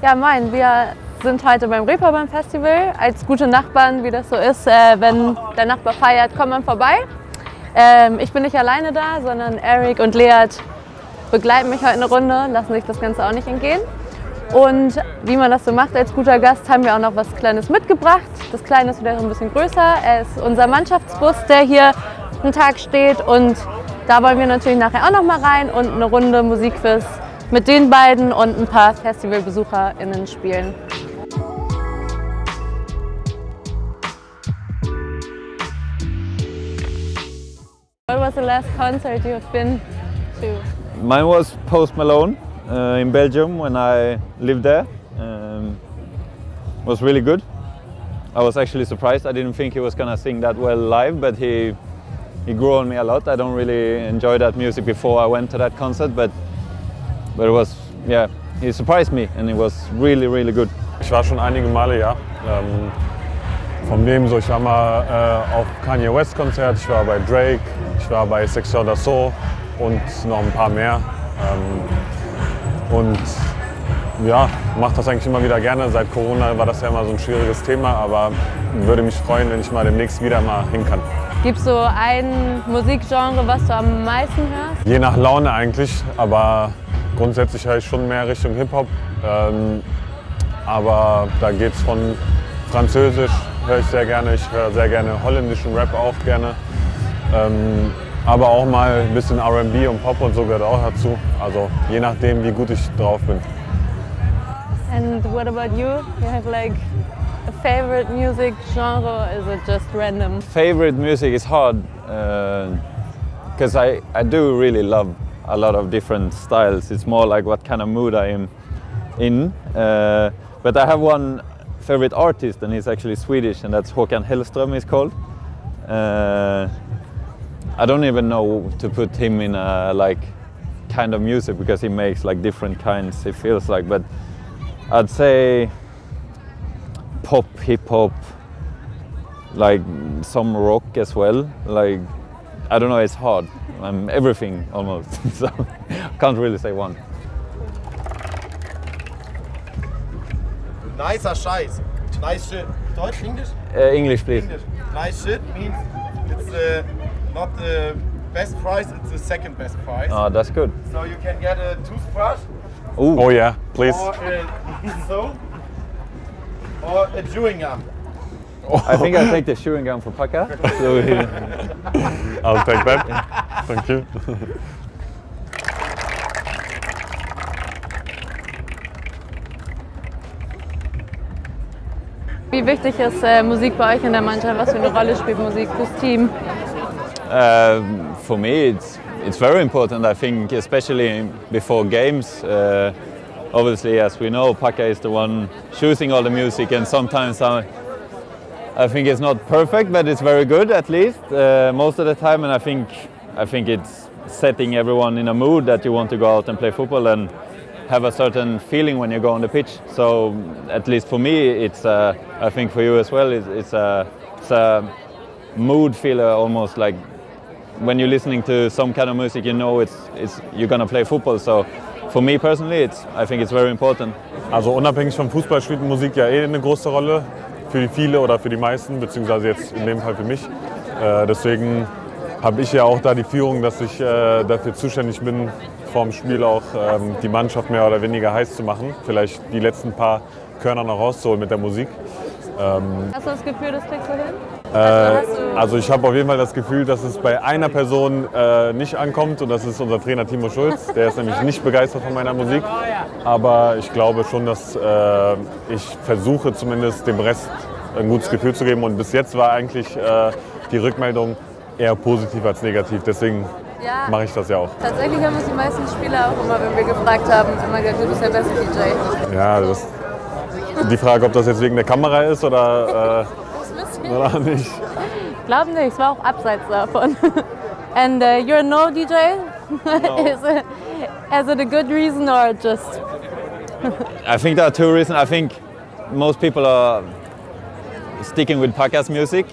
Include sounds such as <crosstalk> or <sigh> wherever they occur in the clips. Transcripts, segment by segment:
Ja, moin. Wir sind heute beim Reeperbahn Festival. Als gute Nachbarn, wie das so ist, äh, wenn der Nachbar feiert, kommt man vorbei. Ähm, ich bin nicht alleine da, sondern Eric und Leat begleiten mich heute eine Runde, lassen sich das Ganze auch nicht entgehen. Und wie man das so macht als guter Gast, haben wir auch noch was Kleines mitgebracht. Das Kleine ist wieder ein bisschen größer. Er ist unser Mannschaftsbus, der hier einen Tag steht. Und da wollen wir natürlich nachher auch noch mal rein und eine Runde Musikquiz mit den beiden und ein paar FestivalbesucherInnen spielen. What was the last concert you have been to? Mine was Post Malone uh, in Belgium when I lived there. Um, was really good. I was actually surprised. I didn't think he was gonna sing that well live, but he he grew on me a lot. I don't really enjoy that music before I went to that concert, but but it was yeah. He surprised me and it was really really good. Ich war schon einige Male, ja. Ähm, vom Leben so, ich war mal äh, auf Kanye West Konzert, ich war bei Drake, ich war bei Sexual d'Assault und noch ein paar mehr. Ähm, und ja, mache das eigentlich immer wieder gerne. Seit Corona war das ja immer so ein schwieriges Thema, aber würde mich freuen, wenn ich mal demnächst wieder mal hin kann. Gibt es so ein Musikgenre, was du am meisten hörst? Je nach Laune eigentlich, aber grundsätzlich höre ich schon mehr Richtung Hip-Hop. Ähm, aber da geht es von Französisch, höre ich sehr gerne. Ich höre sehr gerne holländischen Rap auch gerne. Ähm, aber auch mal ein bisschen RB und Pop und so gehört auch dazu. Also je nachdem, wie gut ich drauf bin. And what about you? You have like a favorite music genre or is it just random? Favorite music is hard because I, I do really love a lot of different styles. It's more like what kind of mood I am in. Uh, but I have one favorite artist and he's actually Swedish and that's Håkan Hellström He's called. Uh, I don't even know to put him in a like kind of music because he makes like different kinds it feels like but I'd say pop hip hop like some rock as well like I don't know it's hard I'm everything almost <laughs> so I can't really say one Nicer Scheiß. Nice shit. Deutsch, English? uh, English please English. Nice shit means it's uh, not the best price, it's the second best price. oh that's good So you can get a toothbrush Ooh. Oh yeah, please. or a <laughs> soap or a chewing gum. I think I'll take the chewing gum for Paka so he, I'll take that. Thank you. Wie wichtig ist äh, Musik bei euch in der Mannschaft? Was für eine Rolle spielt Musik fürs Team? Um, for me, it's it's very important. I think, especially before games. Uh, obviously, as we know, Paka is the one choosing all the music, and sometimes I, I think it's not perfect, but it's very good at least uh, most of the time. And I think I think it's setting everyone in a mood that you want to go out and play football and have a certain feeling when you go on the pitch. So at least for me, it's uh, I think for you as well. It's, it's a it's a mood filler almost like when you're listening to some kind of music, you know it's, it's you're gonna play football. So for me personally, it's I think it's very important. Also unabhängig vom Fußball spielt Musik ja eh eine große Rolle für die viele oder für die meisten, beziehungsweise jetzt in dem Fall für mich. Äh, deswegen habe ich ja auch da die Führung, dass ich äh, dafür zuständig bin, vorm Spiel auch ähm, die Mannschaft mehr oder weniger heiß zu machen. Vielleicht die letzten paar Körner noch rauszuholen mit der Musik. Hast du das Gefühl, das kriegst du hin? Äh, also ich habe auf jeden Fall das Gefühl, dass es bei einer Person äh, nicht ankommt und das ist unser Trainer Timo Schulz. Der ist nämlich nicht begeistert von meiner Musik. Aber ich glaube schon, dass äh, ich versuche zumindest dem Rest ein gutes Gefühl zu geben. Und bis jetzt war eigentlich äh, die Rückmeldung eher positiv als negativ. Deswegen Ja. mache ich das ja auch. Tatsächlich haben uns die meisten Spieler auch immer, wenn wir gefragt haben, immer gesagt, du bist der beste DJ. Ja, das, die Frage, ob das jetzt wegen der Kamera ist oder, äh, oder nicht. Glaub nicht, es war auch abseits davon. <laughs> And uh, you're no DJ? <laughs> is, it, is it a good reason or just? I think there are two reasons. I think most people are sticking with Paka's music,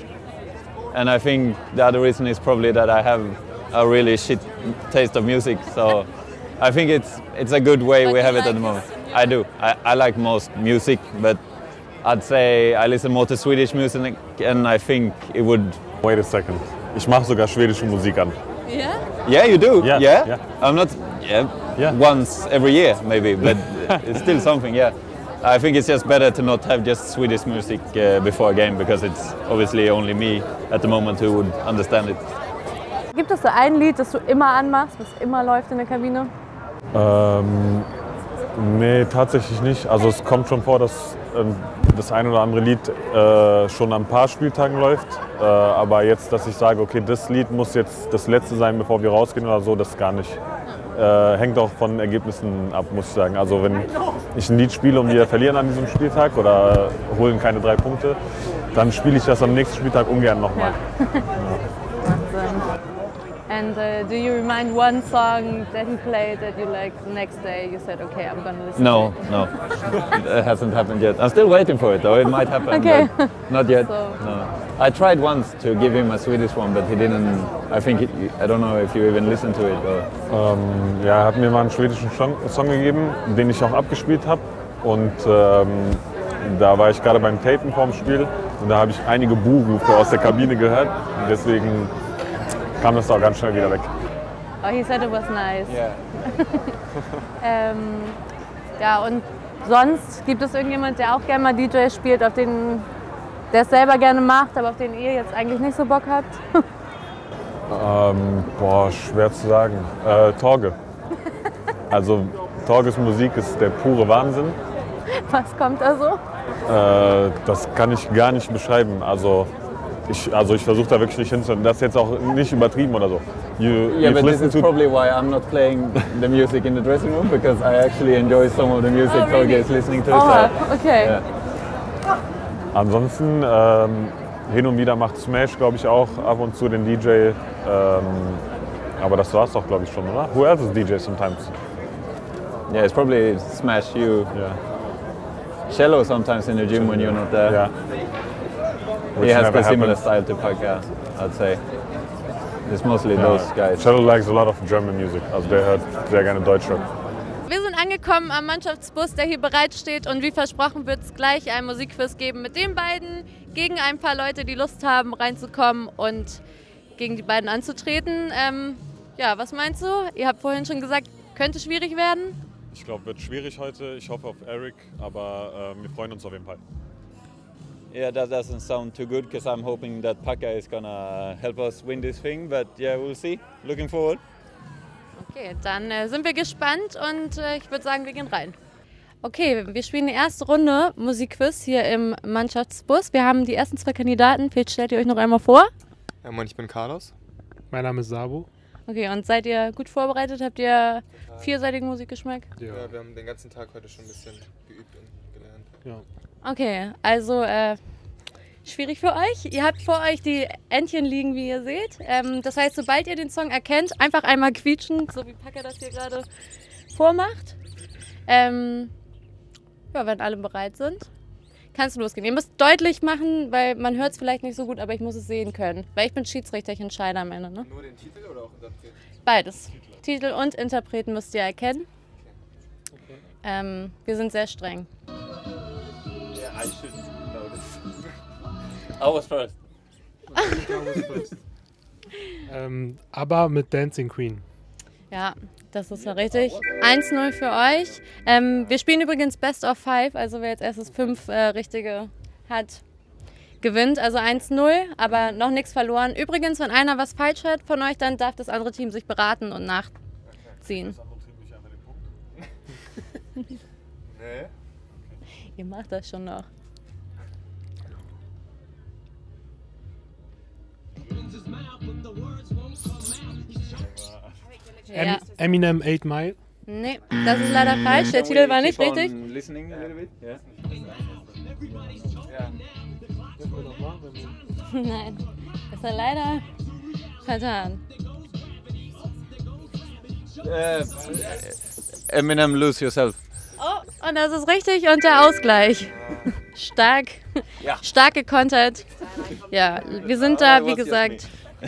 and I think the other reason is probably that I have a really shit taste of music. So I think it's it's a good way we have you it at the moment. I do. I, I like most music, but I'd say I listen more to Swedish music, and I think it would. Wait a second. Ich mache sogar schwedische Musik an. Ja? Yeah, you do. Yeah, yeah. yeah. I'm not. Yeah. Yeah. Once every year, maybe, but <laughs> it's still something. Yeah. I think it's just better to not have just Swedish music uh, before a game because it's obviously only me at the moment who would understand it. Gibt es so ein Lied, das du immer anmachst, was immer läuft in der Kabine? Ähm, nee, tatsächlich nicht. Also es kommt schon vor, dass das ein oder andere Lied äh, schon an ein paar Spieltagen läuft. Äh, aber jetzt, dass ich sage, okay, das Lied muss jetzt das letzte sein, bevor wir rausgehen oder so, das gar nicht. Äh, hängt auch von Ergebnissen ab, muss ich sagen. Also wenn ich ein Lied spiele und wir verlieren an diesem Spieltag oder holen keine drei Punkte, dann spiele ich das am nächsten Spieltag ungern nochmal. <laughs> And uh, do you remind one song that he played that you like the next day you said, okay, I'm gonna listen No, to it? no, it hasn't happened yet. I'm still waiting for it, though. It might happen. Okay. but Not yet. So- No. I tried once to give him a Swedish one, but he didn't. I think it, I don't know if you even listened to it. Or, Ähm, ja, er hat mir mal einen schwedischen Song, Song gegeben, den ich auch abgespielt habe. Und ähm, da war ich gerade beim Tapen vorm Spiel und da habe ich einige Buhrufe aus der Kabine gehört. Deswegen kam das auch ganz schnell wieder weg. Oh, he said it was nice. <laughs> Ähm, ja, und sonst gibt es irgendjemand, der auch gerne mal DJ spielt, auf den der es selber gerne macht, aber auf den ihr jetzt eigentlich nicht so Bock habt? Ähm, boah, schwer zu sagen. Äh, Torge. Also Torges Musik ist der pure Wahnsinn. Was kommt da so? Äh, das kann ich gar nicht beschreiben. Also ich, also ich versuche da wirklich nicht hinzuhören. Das ist jetzt auch nicht übertrieben oder so. You, yeah, you've but this is probably why I'm not playing the music in the dressing room because I actually enjoy some of the music Oh, really? Is listening to. Oh, okay. Ja. Ansonsten ähm, hin und wieder macht Smash, glaube ich, auch ab und zu den DJ. Ähm, aber das war's doch, glaube ich, schon, oder? Who else is DJ sometimes? yeah, it's probably Smash you. Yeah. Cello sometimes in the gym when you're not there. yeah. He Which has never the similar style to Paka, I'd say. It's mostly those guys. Cello likes a lot of German music. Also der hört sehr gerne Deutschrap. Wir sind angekommen am Mannschaftsbus, der hier bereitsteht und wie versprochen wird es gleich ein Musikquiz geben mit den beiden gegen ein paar Leute, die Lust haben reinzukommen und gegen die beiden anzutreten. Ähm, ja, was meinst du? Ihr habt vorhin schon gesagt, könnte schwierig werden. Ich glaube, wird schwierig heute. Ich hoffe auf Eric, aber äh, wir freuen uns auf jeden Fall. Yeah, that doesn't sound too good because I'm hoping that Paka is gonna help us win this thing. But yeah, we'll see. Looking forward. Okay, dann äh, sind wir gespannt und äh, ich würde sagen, wir gehen rein. Okay, wir spielen die erste Runde Musikquiz hier im Mannschaftsbus. Wir haben die ersten zwei Kandidaten. Vielleicht stellt ihr euch noch einmal vor. Ja, moin, ich bin Carlos. Mein Name ist Sabo. Okay, und seid ihr gut vorbereitet? Habt ihr vierseitigen Musikgeschmack? Ja. Ja, wir haben den ganzen Tag heute schon ein bisschen geübt und gelernt. ja. Okay, also äh, schwierig für euch. Ihr habt vor euch die Entchen liegen, wie ihr seht. Ähm, das heißt, sobald ihr den Song erkennt, einfach einmal quietschen, so wie Packer das hier gerade vormacht. Ähm, ja, wenn alle bereit sind, kann es losgehen. Ihr müsst deutlich machen, weil man hört es vielleicht nicht so gut, aber ich muss es sehen können. Weil ich bin Schiedsrichter, ich entscheide am Ende. Ne? Nur den Titel oder auch Interpret? Beides. Titel und Interpreten müsst ihr erkennen. Ähm, wir sind sehr streng. I should know this. I was first. <laughs> Ähm, aber mit Dancing Queen. Ja, das ist ja richtig. 1-0 für euch. Ähm, wir spielen übrigens Best of Five, also wer jetzt erstes fünf äh, richtige hat, gewinnt. Also 1-0, aber noch nichts verloren. Übrigens, wenn einer was falsch hat von euch, dann darf das andere Team sich beraten und nachziehen. <laughs> Nee. Ihr macht das schon noch. Ja. Em Eminem 8 Mile. Nee, das ist leider falsch. Der Titel war nicht richtig. Listening a little bit. Yeah. Nein, das ist er leider vertan. Uh, Eminem, lose yourself. Oh, und das ist richtig und der Ausgleich. Stark. Ja. Stark gekontert. Ja, wir sind da, wie gesagt. <laughs>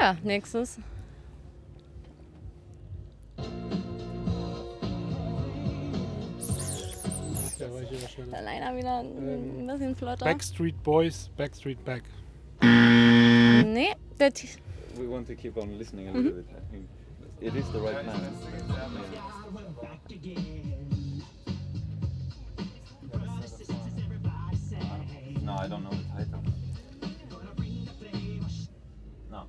Ja, nächstes. Dann wieder ein ähm, bisschen flotter. Backstreet Boys, Backstreet Back. Nee, der We want to keep on listening a mhm. little bit, I think it is the right man. No, I don't know the title. No.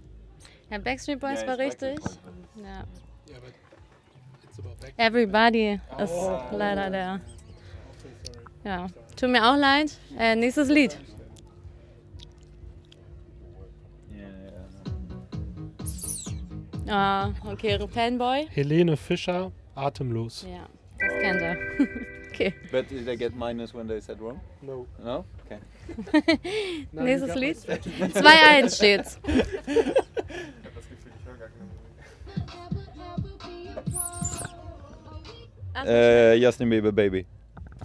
ja, Backstreet Boys Yeah, war richtig. Ja. Yeah, but it's about back. Everybody ist leider der. Ja, tut mir auch leid. Äh, nächstes Lied. Ah, okay, Fanboy. Helene Fischer, Atemlos. Ja, das kennt er. <laughs> okay, But did they get minus when they said wrong? No. No? Okay. <laughs> nächstes Lied. 2-1 steht's. <laughs> Ich hab das Gefühl, ich höre gar keine Uh, Justin Bieber, Baby.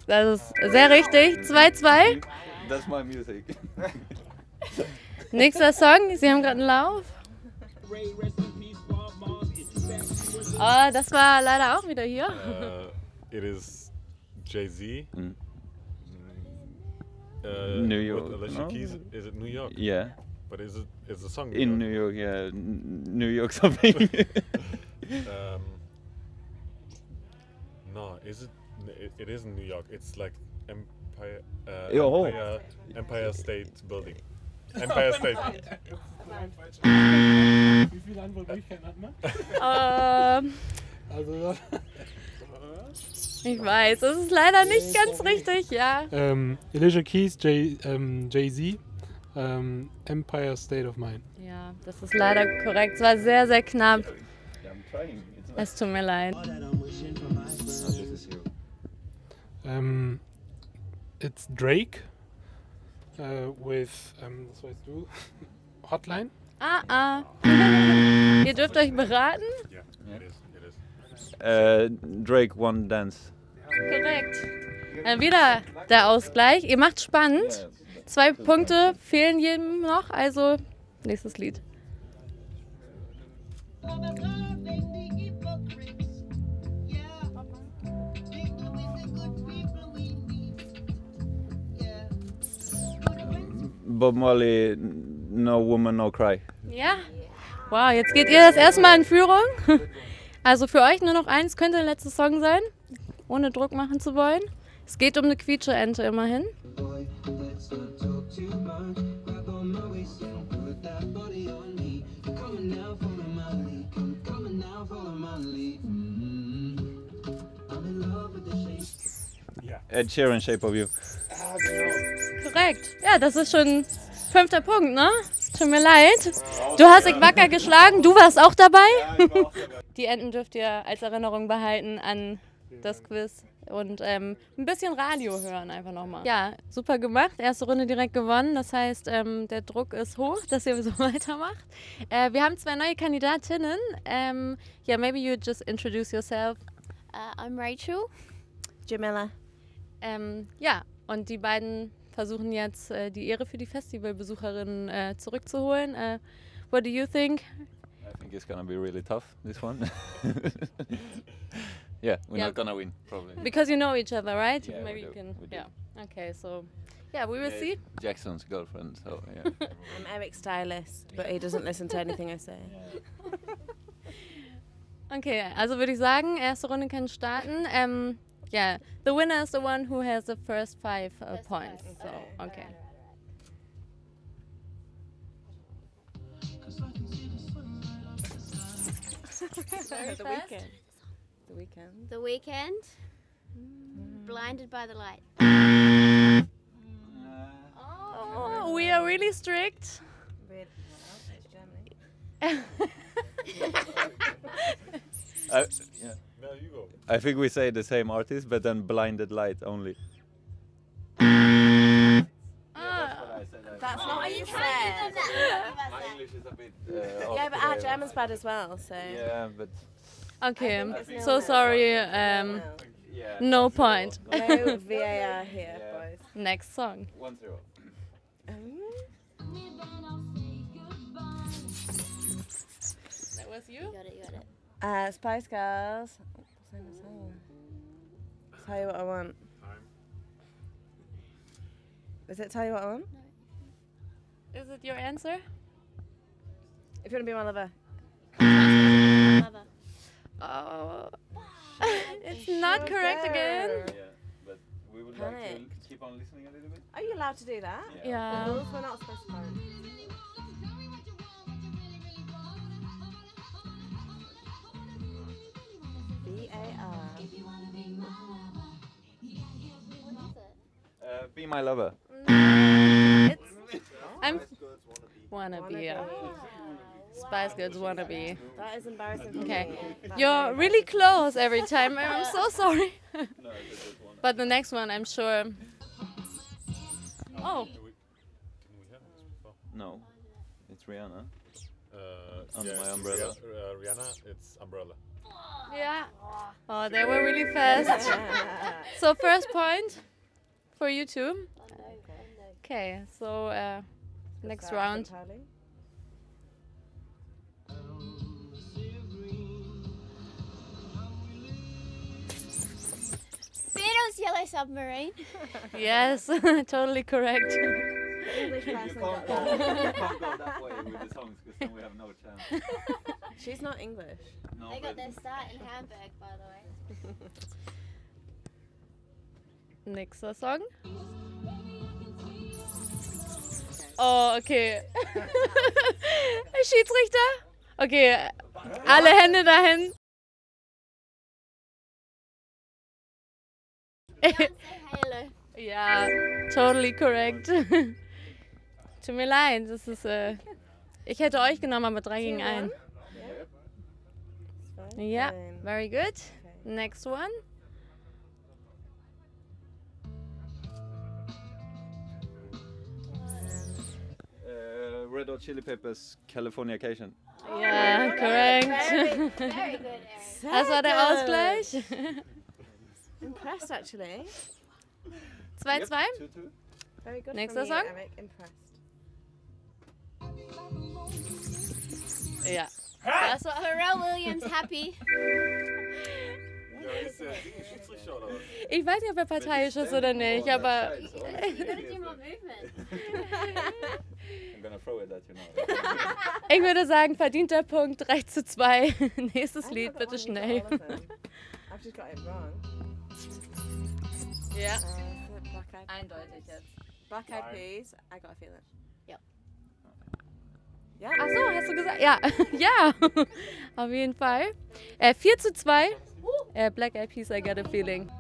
Das ist sehr richtig. 2-2. That's my music. Nächster Song. Sie haben gerade einen Lauf. Oh, das war leider auch wieder hier. Uh, it is Jay Z. Mm. Uh, New York, Alicia no? Keys. Is it New York? Yeah, But is it is the song in New York, yeah, N- New York something. <laughs> <laughs> Um, no, is it, it? It is in New York. It's like Empire. Uh. Empire, Empire State Building. Empire State. Wie viele Antwortmöglichkeiten hat man? Ähm, Also, ich weiß, es ist leider nicht ganz richtig, ja. ähm, Alicia Keys, Jay, ähm, Jay-Z, ähm, Empire State of Mind. Ja, das ist leider korrekt. Es war sehr, sehr knapp. Es tut mir leid. Ähm, it's Drake äh, with, ähm, was weißt du, <laughs> Hotline. Ah, ah. <laughs> Ihr dürft euch beraten. Yeah, it is. It is. Uh, Drake One Dance. Korrekt. Äh, wieder der Ausgleich. Ihr macht spannend. Zwei Punkte fehlen jedem noch, also nächstes Lied. Bob Marley, No Woman, No Cry. Ja. Wow, jetzt geht ihr das erste Mal in Führung. <laughs> Also für euch nur noch eins könnte der letzte Song sein, ohne Druck machen zu wollen. Es geht um eine Quietsche-Ente immerhin. Ed Sheeran, Shape of You. Korrekt. Ja, das ist schon fünfter Punkt, ne? Tut mir leid. Du hast dich wacker geschlagen, du warst auch dabei. <laughs> Die Enten dürft ihr als Erinnerung behalten an das Quiz und ähm, ein bisschen Radio hören einfach nochmal. Ja, super gemacht. Erste Runde direkt gewonnen. Das heißt, ähm, der Druck ist hoch, <laughs> dass ihr so weitermacht. Äh, wir haben zwei neue Kandidatinnen. Ähm, ja, maybe you just introduce yourself. Uh, I'm Rachel. Jamila. Ähm, ja, und die beiden versuchen jetzt äh, die Ehre für die Festivalbesucherinnen äh, zurückzuholen. Äh, what do you think? I think it's gonna be really tough, this one. <laughs> yeah, we're Yeah. not gonna win, probably. Because you know each other, right? Yeah, we Maybe you can. we do. Yeah. Okay, so yeah, we will Yeah, see. Jackson's girlfriend, so yeah. <laughs> I'm Eric's stylist, but he doesn't listen to anything I say. <laughs> Okay, also würde ich sagen, erste Runde kann starten. Ähm, yeah, the winner is the one who has the first five uh, points. So, okay. Very the weekend. The weekend. The weekend. Blinded by the light. Oh, we are really strict. I, <laughs> <laughs> yeah. No, you go. I think we say the same artist, but then blinded light only. Ah, That's not what you said. My English is a bit. Uh, Yeah, but our German's bad as well, so. Yeah, but okay, so sorry. Um, yeah. no point. No VAR here, Yeah. <laughs> boys. Next song. One zero. That was you. You got it, you got it. Uh, Spice Girls. Sing the song. Tell you what I want. Does it tell you what I want? Is it your answer? If you want to be my lover. Lover. Oh, <laughs> it's not correct again. Yeah, but we would like to keep on listening a little bit. Are you allowed to do that? Yeah. The rules were not specified. B be my lover. It's, <laughs> I'm wanna be. Yeah. Spice Girls wanna be. That is embarrassing. Okay, you're really close every time. I'm so <laughs> sorry. No, <laughs> it's just one. But the next one, I'm sure. Oh, Didn't we hear this before? No, it's Rihanna. Uh, Under yeah, my umbrella. Rih- uh, Rihanna, it's umbrella. yeah. Oh, they were really fast. so first point for you too. Okay, so uh, next round. with Beatles Yellow Submarine. <laughs> Yes, <laughs> totally correct. English You can't, go, you can't go that way with the songs because then we have no chance. She's not English. No, They got their start in Hamburg, by the way. <laughs> Nächster Song. Oh, okay. <laughs> Schiedsrichter? Okay, alle Hände dahin. <laughs> Ja, totally correct. <laughs> Tut mir leid, das ist. Äh, ich hätte euch genommen, aber drei gegen ein. It's fine. Ja, Fine. very good. Next one. Red Hot Chili Peppers, California Californication. Ja, correct. Very, very good, Eric. Das war der Ausgleich. Impressed actually. 2-2. Two, two. Very good. Next from you, song? Eric. Impressed. Ja. Das war Pharrell Williams, Happy. Ja, ist der Ding Schiedsrichter oder was? Ich weiß nicht, ob er parteiisch ist oder nicht, aber ich würde sagen, verdienter Punkt 3 zu 2. <laughs> Nächstes Lied, bitte schnell. I've just got it wrong. Ja. Uh, Eyed Eindeutig jetzt. Black Eyed Peas. I got a feeling. Yep. Yeah. Ach so, hast du gesagt? Ja, <laughs> ja, <laughs> auf jeden Fall. Äh, 4 zu 2. Äh, Black Eyed Peas, I got a feeling.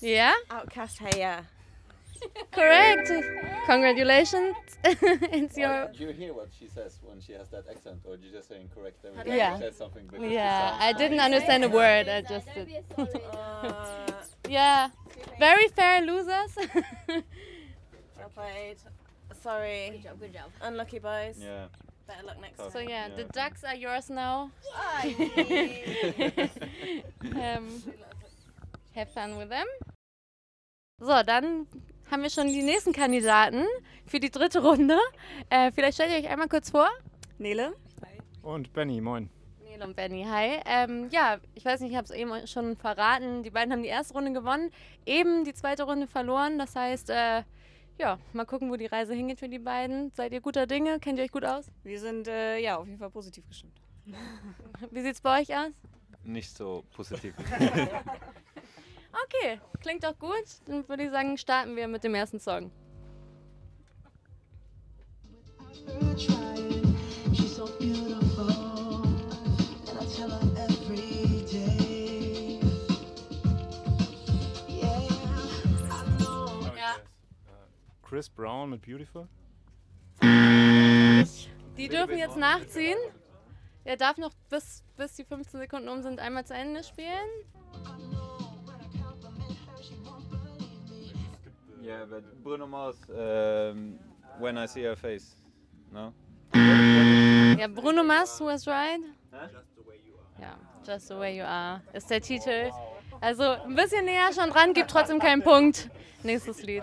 Yeah? Outcast. Hey yeah. correct. Congratulations. <laughs> It's your... Do you hear what she says when she has that accent, or you just saying correct every time Yeah. she says something? because Yeah, I didn't understand a word. I just don't did. be a. <laughs> Uh, Yeah, very fair losers. well played. Sorry. Good job, good job. Unlucky boys. Yeah. Better luck next Tough. so time. yeah, the Yeah. ducks are yours now. Yeah. <laughs> um, have fun with them. So, dann haben wir schon die nächsten Kandidaten für die dritte Runde. Äh, vielleicht stellt ihr euch einmal kurz vor. Nele. Und Benny, moin. Nele und Benny, hi. Ähm, ja, ich weiß nicht, ich habe es eben schon verraten. Die beiden haben die erste Runde gewonnen, eben die zweite Runde verloren. Das heißt, äh, ja, mal gucken, wo die Reise hingeht für die beiden. Seid ihr guter Dinge? Kennt ihr euch gut aus? Wir sind äh, ja auf jeden Fall positiv gestimmt. <laughs> Wie sieht's bei euch aus? Nicht so positiv. <laughs> Okay, klingt doch gut. Dann würde ich sagen, starten wir mit dem ersten Song. She's Chris Brown mit Beautiful. Die dürfen jetzt nachziehen. Er darf noch bis, bis die 15 Sekunden um sind einmal zu Ende spielen. yeah, but Bruno Mars, um, when I see her face. No? Ja, Bruno Mars, who was right? Ja, Just the way you are ist der Titel. Also ein bisschen näher schon dran, gibt trotzdem keinen Punkt. Nächstes Lied.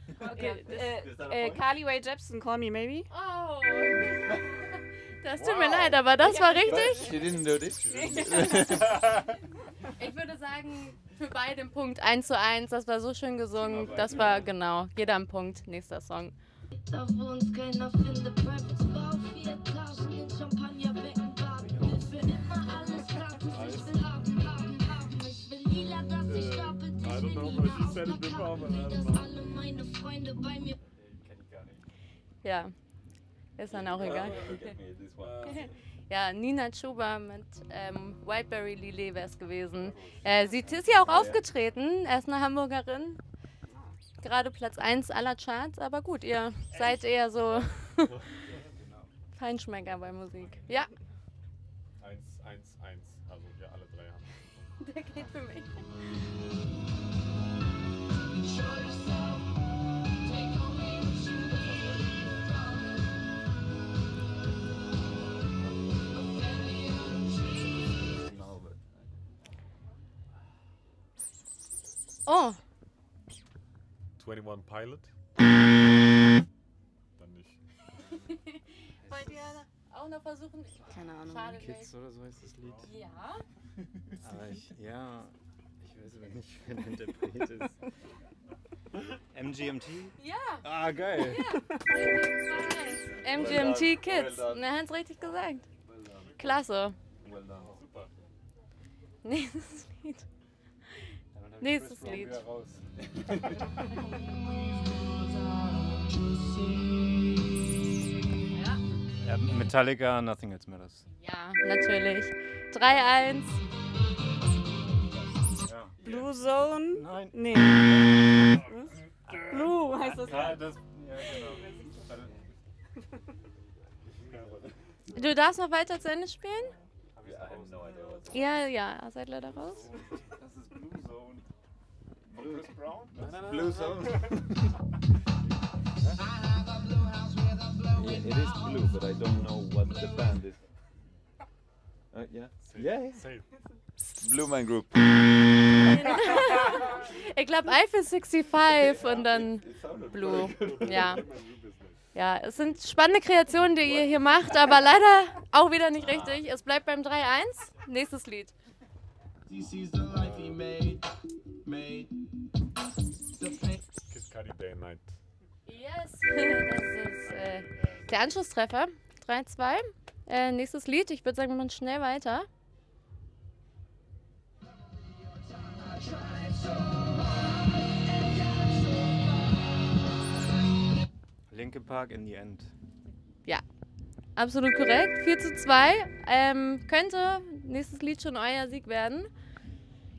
Okay, äh, äh, Carly Rae Jepsen, Call Me Maybe. Oh. <laughs> Das tut mir leid, aber das war richtig. <laughs> Ich würde sagen, für beide ein Punkt 1 zu 1. Das war so schön gesungen. Das war genau. Jeder ein Punkt. Nächster Song. Da wo uns keiner findet, Private Bau, vier Taschen in Champagnerbecken baden. Ich will immer alles ich will haben, haben, haben. Ich will lila, dass ich stapel dich meine Freunde bei mir Ja. Ist dann auch egal. <laughs> Ja, Nina Chuba mit ähm, Whiteberry Lillet wäre es gewesen. Äh, sie ist ja auch aufgetreten. Er ist eine Hamburgerin. Gerade Platz 1 aller Charts. Aber gut, ihr seid eher so <laughs> Feinschmecker bei Musik. Ja, 1, 1, 1. Also wir alle drei haben. <laughs> der geht für mich. Oh, 21 Pilot? Dann nicht. <laughs> wollt ihr auch noch versuchen? Keine Ahnung. Schade Kids oder so heißt das Lied. Ja. Aber ich, ja, ich weiß aber nicht, wer der Interpret ist. MGMT? Ja. Ah, geil. <laughs> MGMT Kids. Na, hat's richtig gesagt. Klasse. Well done. Super. Nächstes Lied. Nächstes Lied. <laughs> Ja, Metallica, Nothing Else Matters. Ja, natürlich. 3-1. Ja. Blue Zone? Nein. Nee. Blue heißt das. Ja, das, ja, genau. Du darfst noch weiter zu Ende spielen? I have no idea what's Ja, ja, seid leider raus. Das ist Blue. Chris Brown? Nein, nein, nein. Blue Zone. <laughs> yeah, it is blue, but I don't know what the band is. Uh, yeah. Yeah. yeah. Safe. Blue Man Group. <laughs> Ich glaube Eiffel 65 und dann Blue. Ja. <laughs> Ja, es sind spannende Kreationen, die ihr hier macht, aber leider auch wieder nicht richtig. Es bleibt beim 3-1. Nächstes Lied. He sees the life he made, made. The pain. Kid Cudi Day Night. Yes. <laughs> Das ist äh, der Anschlusstreffer. 3-2. Äh, nächstes Lied. Ich würde sagen, wir machen schnell weiter. Linkin Park in the End. Ja, absolut korrekt. 4 zu 2. Ähm, könnte nächstes Lied schon euer Sieg werden.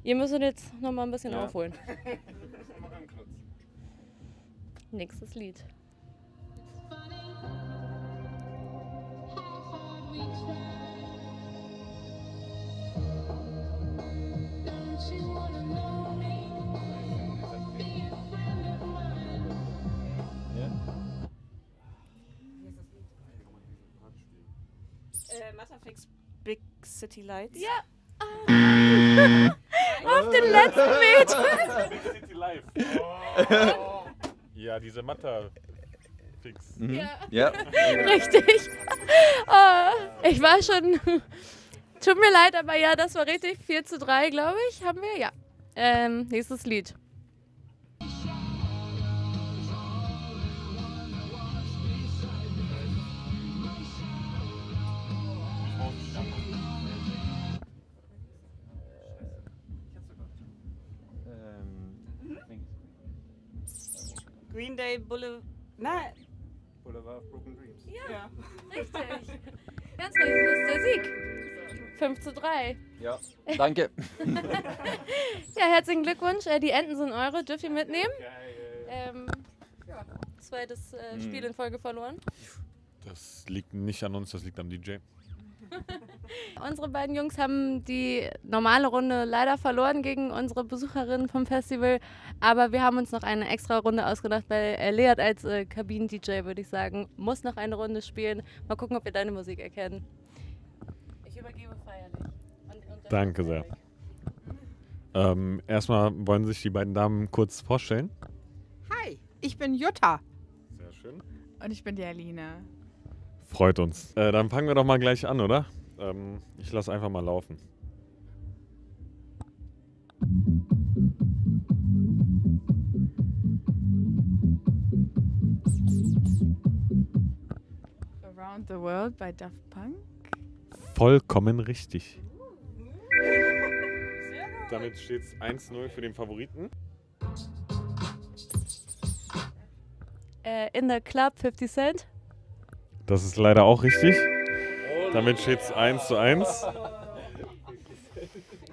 Ihr müsst jetzt noch mal ein bisschen Ja. aufholen. <laughs> Nächstes Lied. Äh, Matterfix Big City Lights. Ja. <laughs> <laughs> Auf den letzten Meter. Big City Live. Ja, diese Matter fix. Mhm. Ja. Ja. Richtig. Oh, <laughs> ich war schon. <laughs> Tut mir leid, aber ja, das war richtig. 4 zu 3, glaube ich, haben wir. Ja. Ähm, nächstes Lied. Green Day Boulevard. Nein. Boulevard of Broken Dreams. Ja, richtig. Ganz richtig, das ist der Sieg. 5 zu 3. Ja. <laughs> Danke. Ja, herzlichen Glückwunsch. Äh, Die Enten sind eure. Dürft ihr mitnehmen? Ähm, ja, zweites äh, Mhm. Spiel in Folge verloren. Das liegt nicht an uns, das liegt am DJ. <laughs> Unsere beiden Jungs haben die normale Runde leider verloren gegen unsere Besucherinnen vom Festival. Aber wir haben uns noch eine extra Runde ausgedacht, weil äh, als äh, Kabinen-DJ, würde ich sagen, muss noch eine Runde spielen. Mal gucken, ob wir deine Musik erkennen. Ich übergebe feierlich. Und, und Danke sehr. Ähm, erstmal wollen sich die beiden Damen kurz vorstellen. Hi, ich bin Jutta. Sehr schön. Und ich bin die Aline. Freut uns. Äh, dann fangen wir doch mal gleich an, oder? Ähm, ich lasse einfach mal laufen. Around the World bei Daft Punk. Vollkommen richtig. <laughs> Damit steht es 1-0 für den Favoriten. Äh, in the Club 50 Cent. Das ist leider auch richtig. Damit steht es 1 zu 1.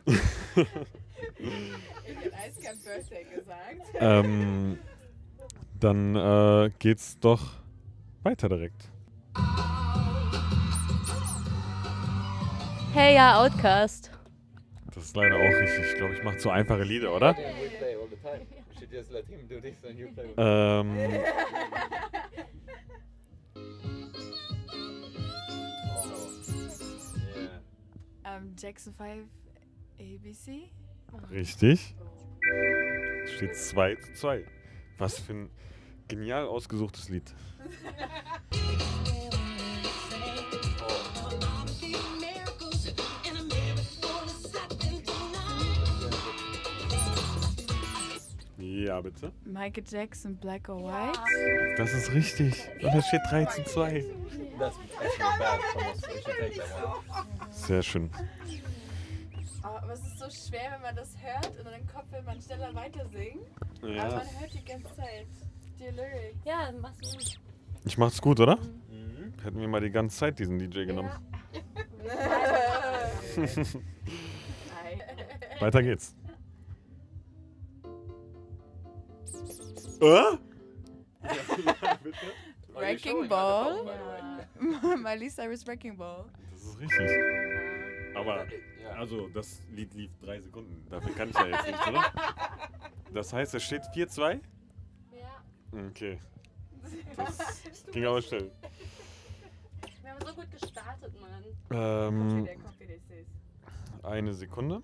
Ich hätte Birthday gesagt. ähm, dann äh, geht's doch weiter direkt. Hey ja, Outcast. Das ist leider auch richtig. Ich glaube, ich mache zu einfache Lieder, oder? Ähm, <laughs> Ähm, Jackson 5 ABC. richtig. Steht 2 zu 2. Was für ein genial ausgesuchtes Lied. Ja, bitte. Michael Jackson Black or White. Das ist richtig. Und es steht 3 zu 2. Sehr schön. Oh, aber es ist so schwer, wenn man das hört und dann im Kopf will man schneller weiter singen. Ja. Aber man hört die ganze Zeit die Lyrics. Ja, machst du gut. Ich mach's gut, oder? Hätten wir mal die ganze Zeit diesen DJ genommen. <laughs> <laughs> Weiter geht's. Äh? Wrecking Ball. Miley Cyrus Wrecking Ball. Das ist richtig. Aber, also, das Lied lief drei Sekunden. Dafür kann ich ja jetzt nichts, oder? Das heißt, es steht 4-2? Ja. Okay. <laughs> Das ging aber schnell. Wir haben so gut gestartet, Mann. Ähm, eine Sekunde.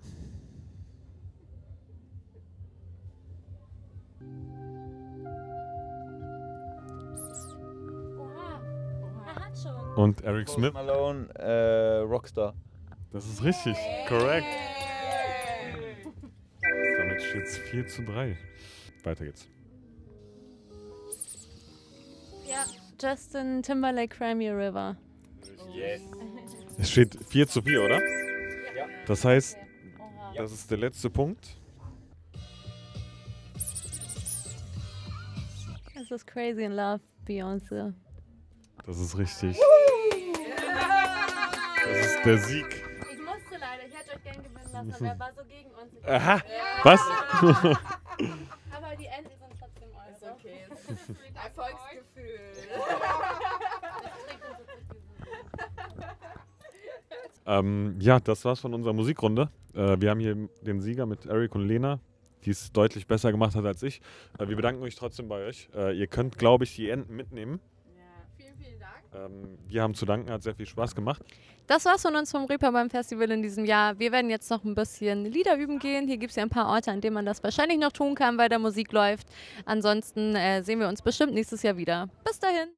Oha. Er hat schon. Und Eric Post Smith. Malone, äh, Rockstar. Das ist richtig. Korrekt. Damit steht es 4 zu 3. Weiter geht's. Ja, Justin Timberlake Crimey River. Yes. Es steht 4 zu 4, oder? Ja. Das heißt, das ist der letzte Punkt. Es ist Crazy in Love, Beyoncé. Das ist richtig. Das ist der Sieg. <laughs> er war so gegen uns. Aha. Was? <laughs> aber die Enden sind trotzdem eure. Ist okay. <laughs> Erfolgsgefühl. ähm, ja, das war's von unserer Musikrunde. Äh, wir haben hier den Sieger mit Eric und Lena, die es deutlich besser gemacht hat als ich. Äh, wir bedanken euch trotzdem bei euch. Äh, ihr könnt, glaube ich, die Enten mitnehmen. Ähm, wir haben zu danken, hat sehr viel Spaß gemacht. Das war's von uns vom Reeperbahn Festival in diesem Jahr. Wir werden jetzt noch ein bisschen Lieder üben gehen. Hier gibt es ja ein paar Orte, an denen man das wahrscheinlich noch tun kann, weil da Musik läuft. Ansonsten äh, sehen wir uns bestimmt nächstes Jahr wieder. Bis dahin.